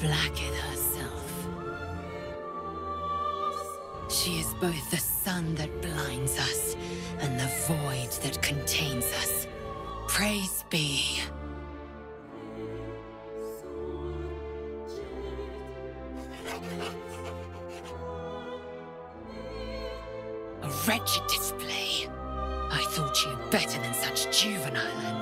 Vlaakith herself. She is both the sun that blinds us and the void that contains us. Praise be. A wretched display. I thought you better than such juvenile.